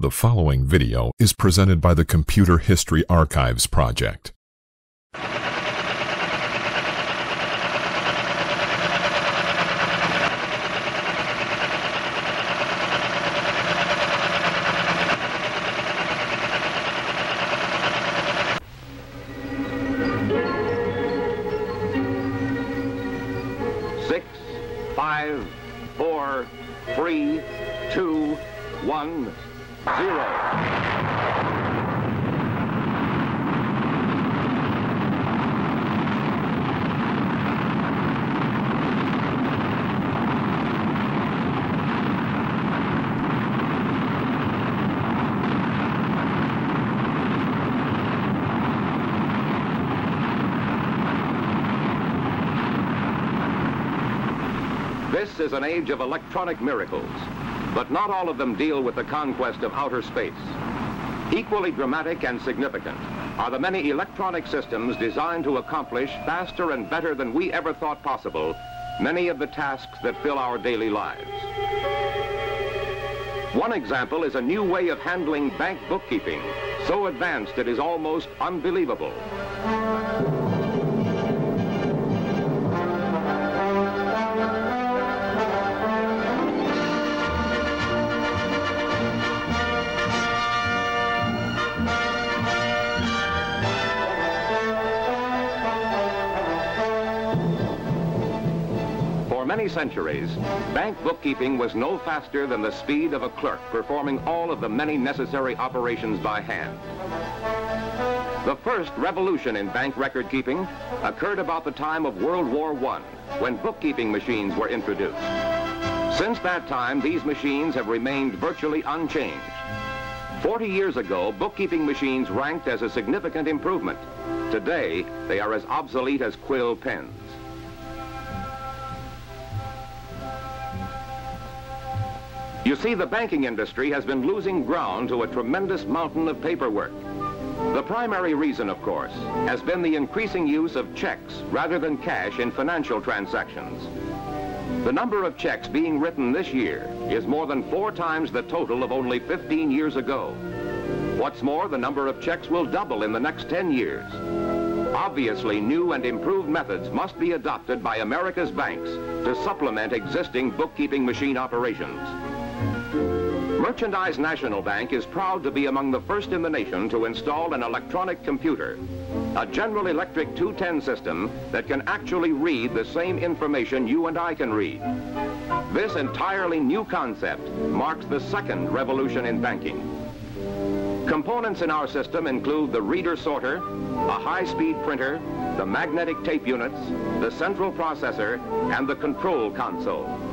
The following video is presented by the Computer History Archives Project. Six, five, four, three, two, one, zero. This is an age of electronic miracles, but not all of them deal with the conquest of outer space. Equally dramatic and significant are the many electronic systems designed to accomplish faster and better than we ever thought possible many of the tasks that fill our daily lives. One example is a new way of handling bank bookkeeping, so advanced it is almost unbelievable. Many centuries, bank bookkeeping was no faster than the speed of a clerk performing all of the many necessary operations by hand. The first revolution in bank record keeping occurred about the time of World War I, when bookkeeping machines were introduced. Since that time, these machines have remained virtually unchanged. 40 years ago, bookkeeping machines ranked as a significant improvement. Today, they are as obsolete as quill pens. You see, the banking industry has been losing ground to a tremendous mountain of paperwork. The primary reason, of course, has been the increasing use of checks rather than cash in financial transactions. The number of checks being written this year is more than four times the total of only 15 years ago. What's more, the number of checks will double in the next 10 years. Obviously, new and improved methods must be adopted by America's banks to supplement existing bookkeeping machine operations. Merchandise National Bank is proud to be among the first in the nation to install an electronic computer, a General Electric 210 system that can actually read the same information you and I can read. This entirely new concept marks the second revolution in banking. Components in our system include the reader sorter, a high-speed printer, the magnetic tape units, the central processor, and the control console.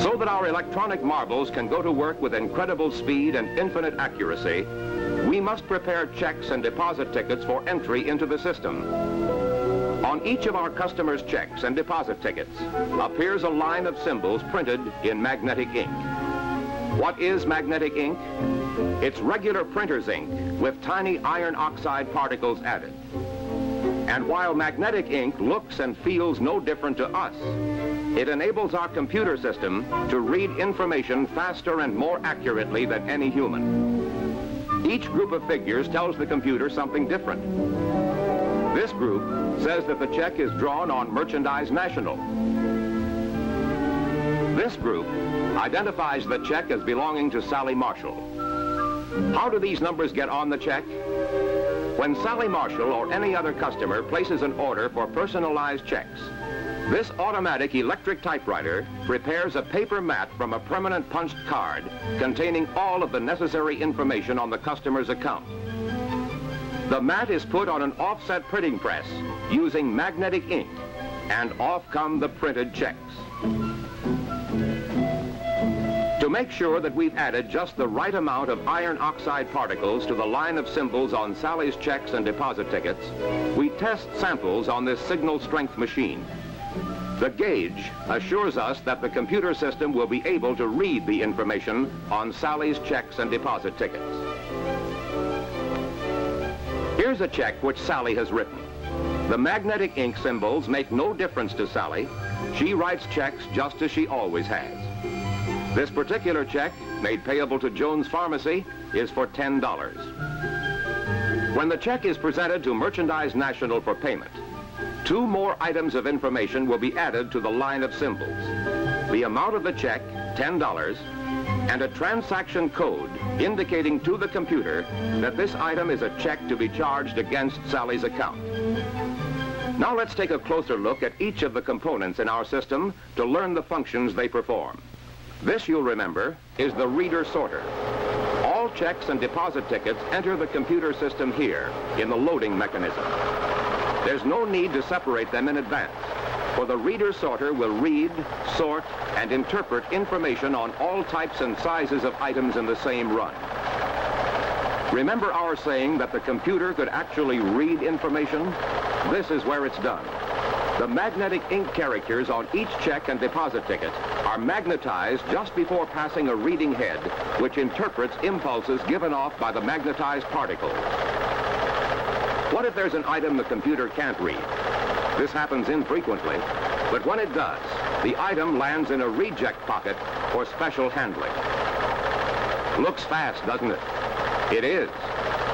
So that our electronic marbles can go to work with incredible speed and infinite accuracy, we must prepare checks and deposit tickets for entry into the system. On each of our customers' checks and deposit tickets appears a line of symbols printed in magnetic ink. What is magnetic ink? It's regular printer's ink with tiny iron oxide particles added. And while magnetic ink looks and feels no different to us, it enables our computer system to read information faster and more accurately than any human. Each group of figures tells the computer something different. This group says that the check is drawn on Merchandise National. This group identifies the check as belonging to Sally Marshall. How do these numbers get on the check? When Sally Marshall or any other customer places an order for personalized checks, this automatic electric typewriter prepares a paper mat from a permanent punched card containing all of the necessary information on the customer's account. The mat is put on an offset printing press using magnetic ink, and off come the printed checks. To make sure that we've added just the right amount of iron oxide particles to the line of symbols on Sally's checks and deposit tickets, we test samples on this signal strength machine. The gauge assures us that the computer system will be able to read the information on Sally's checks and deposit tickets. Here's a check which Sally has written. The magnetic ink symbols make no difference to Sally. She writes checks just as she always has. This particular check, made payable to Jones Pharmacy, is for $10. When the check is presented to Merchandise National for payment, two more items of information will be added to the line of symbols. The amount of the check, $10, and a transaction code indicating to the computer that this item is a check to be charged against Sally's account. Now let's take a closer look at each of the components in our system to learn the functions they perform. This, you'll remember, is the reader sorter. All checks and deposit tickets enter the computer system here in the loading mechanism. There's no need to separate them in advance, for the reader sorter will read, sort, and interpret information on all types and sizes of items in the same run. Remember our saying that the computer could actually read information? This is where it's done. The magnetic ink characters on each check and deposit ticket are magnetized just before passing a reading head, which interprets impulses given off by the magnetized particles. What if there's an item the computer can't read? This happens infrequently, but when it does, the item lands in a reject pocket for special handling. Looks fast, doesn't it? It is.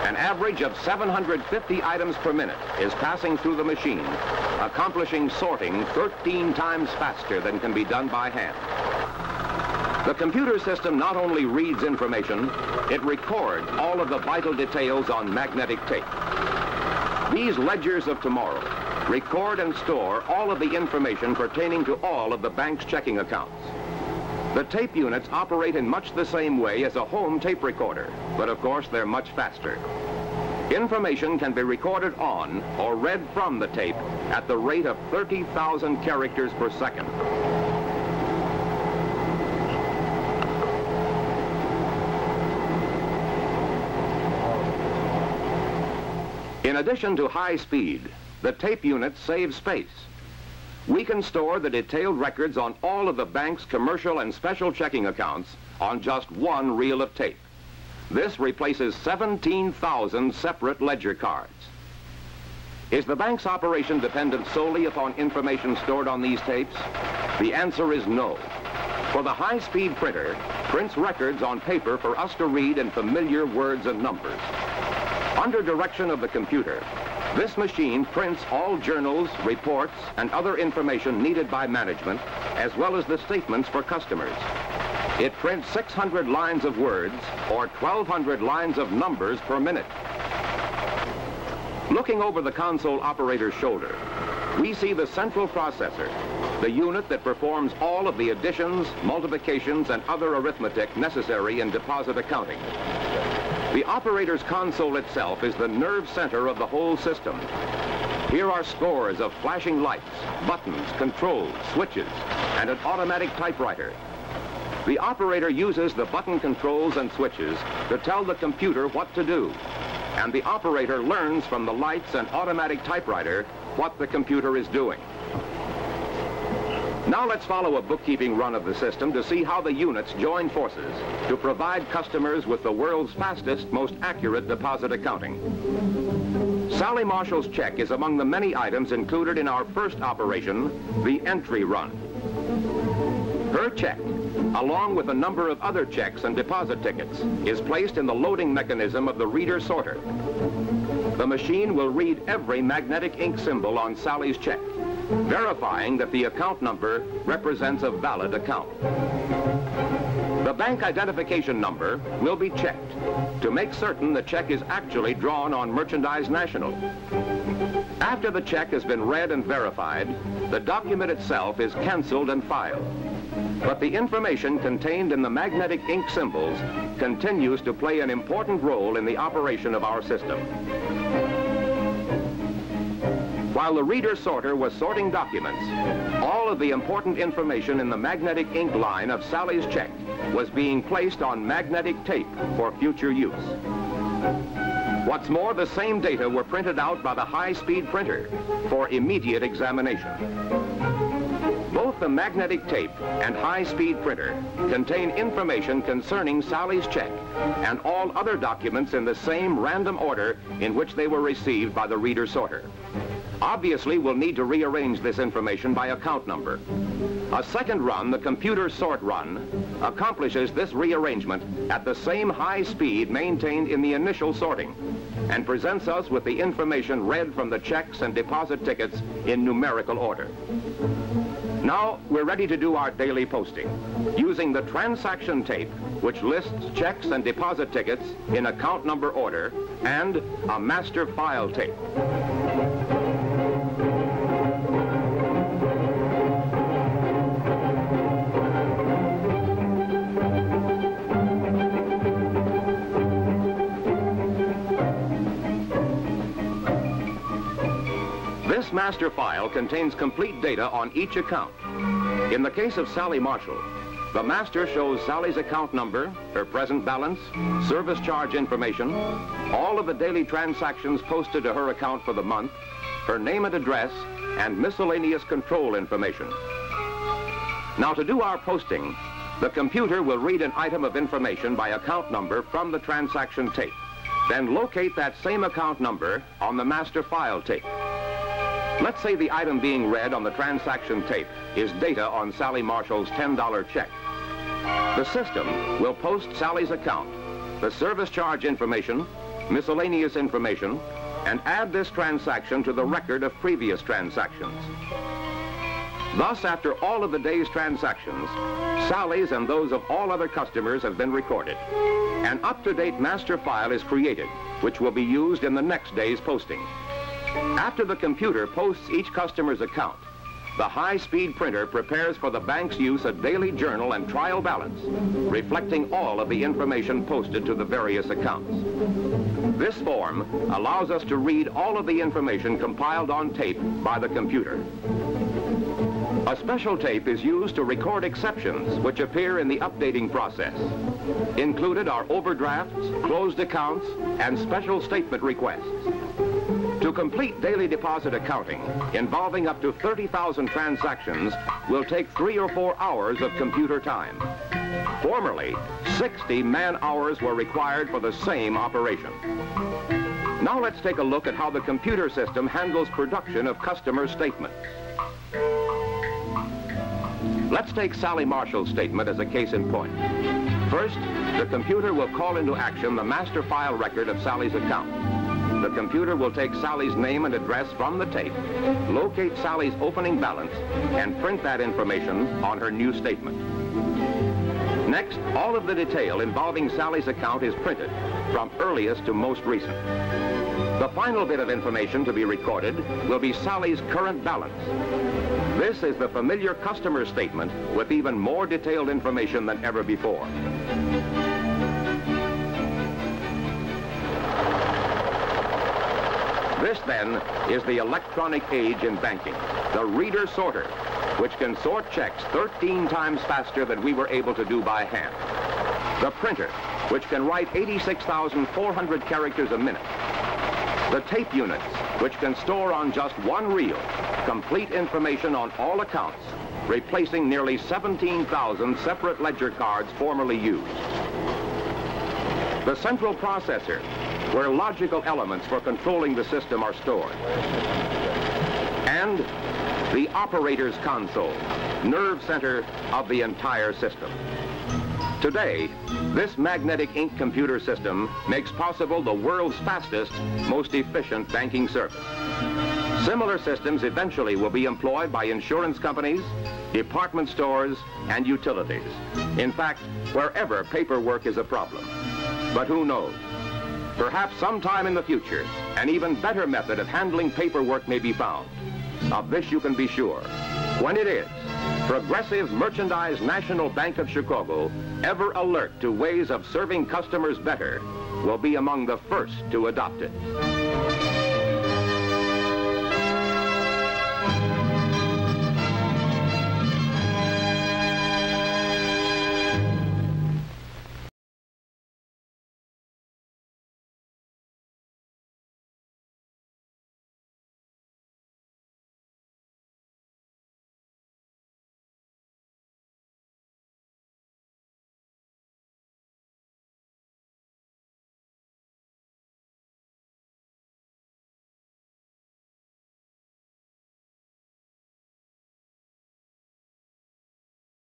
An average of 750 items per minute is passing through the machine, accomplishing sorting 13 times faster than can be done by hand. The computer system not only reads information, it records all of the vital details on magnetic tape. These ledgers of tomorrow record and store all of the information pertaining to all of the bank's checking accounts. The tape units operate in much the same way as a home tape recorder, but of course they're much faster. Information can be recorded on or read from the tape at the rate of 30,000 characters per second. In addition to high speed, the tape units save space. We can store the detailed records on all of the bank's commercial and special checking accounts on just one reel of tape. This replaces 17,000 separate ledger cards. Is the bank's operation dependent solely upon information stored on these tapes? The answer is no. For the high-speed printer prints records on paper for us to read in familiar words and numbers. Under direction of the computer, this machine prints all journals, reports, and other information needed by management, as well as the statements for customers. It prints 600 lines of words or 1,200 lines of numbers per minute. Looking over the console operator's shoulder, we see the central processor, the unit that performs all of the additions, multiplications, and other arithmetic necessary in deposit accounting. The operator's console itself is the nerve center of the whole system. Here are scores of flashing lights, buttons, controls, switches, and an automatic typewriter. The operator uses the button controls and switches to tell the computer what to do. And the operator learns from the lights and automatic typewriter what the computer is doing. Now let's follow a bookkeeping run of the system to see how the units join forces to provide customers with the world's fastest, most accurate deposit accounting. Sally Marshall's check is among the many items included in our first operation, the entry run. Her check, along with a number of other checks and deposit tickets, is placed in the loading mechanism of the reader sorter. The machine will read every magnetic ink symbol on Sally's check verifying that the account number represents a valid account. The bank identification number will be checked to make certain the check is actually drawn on Merchandise National. After the check has been read and verified, the document itself is canceled and filed. But the information contained in the magnetic ink symbols continues to play an important role in the operation of our system. While the reader sorter was sorting documents, all of the important information in the magnetic ink line of Sally's check was being placed on magnetic tape for future use. What's more, the same data were printed out by the high-speed printer for immediate examination. Both the magnetic tape and high-speed printer contain information concerning Sally's check and all other documents in the same random order in which they were received by the reader sorter. Obviously, we'll need to rearrange this information by account number. A second run, the computer sort run, accomplishes this rearrangement at the same high speed maintained in the initial sorting and presents us with the information read from the checks and deposit tickets in numerical order. Now, we're ready to do our daily posting using the transaction tape, which lists checks and deposit tickets in account number order, and a master file tape. This master file contains complete data on each account. In the case of Sally Marshall, the master shows Sally's account number, her present balance, service charge information, all of the daily transactions posted to her account for the month, her name and address, and miscellaneous control information. Now to do our posting, the computer will read an item of information by account number from the transaction tape, then locate that same account number on the master file tape. Let's say the item being read on the transaction tape is data on Sally Marshall's $10 check. The system will post Sally's account, the service charge information, miscellaneous information, and add this transaction to the record of previous transactions. Thus, after all of the day's transactions, Sally's and those of all other customers have been recorded. An up-to-date master file is created, which will be used in the next day's posting. After the computer posts each customer's account, the high-speed printer prepares for the bank's use a daily journal and trial balance, reflecting all of the information posted to the various accounts. This form allows us to read all of the information compiled on tape by the computer. A special tape is used to record exceptions which appear in the updating process. Included are overdrafts, closed accounts, and special statement requests. To complete daily deposit accounting involving up to 30,000 transactions will take three or four hours of computer time. Formerly, 60 man-hours were required for the same operation. Now let's take a look at how the computer system handles production of customer statements. Let's take Sally Marshall's statement as a case in point. First, the computer will call into action the master file record of Sally's account. The computer will take Sally's name and address from the tape, locate Sally's opening balance, and print that information on her new statement. Next, all of the detail involving Sally's account is printed, from earliest to most recent. The final bit of information to be recorded will be Sally's current balance. This is the familiar customer statement with even more detailed information than ever before. This, then, is the electronic age in banking, the reader sorter, which can sort checks 13 times faster than we were able to do by hand. The printer, which can write 86,400 characters a minute. The tape units, which can store on just one reel complete information on all accounts, replacing nearly 17,000 separate ledger cards formerly used. The central processor, where logical elements for controlling the system are stored. And the operator's console, nerve center of the entire system. Today, this magnetic ink computer system makes possible the world's fastest, most efficient banking service. Similar systems eventually will be employed by insurance companies, department stores, and utilities. In fact, wherever paperwork is a problem. But who knows? Perhaps sometime in the future, an even better method of handling paperwork may be found. Of this you can be sure. When it is, Progressive Merchandise National Bank of Chicago, ever alert to ways of serving customers better, will be among the first to adopt it.